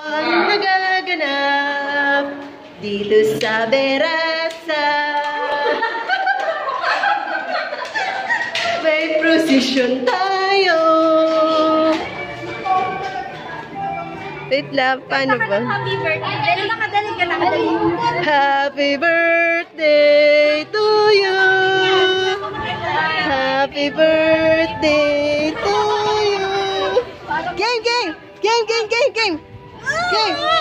Ang nagaganap dito sa Berasa. May procession tayo. Wait lang, paano ba? Happy birthday. Dali lang, kadali ka lang. Dali. Happy birthday to you. Happy birthday to you. Game, game! Game, game, game, game! Game! Paano? Dali,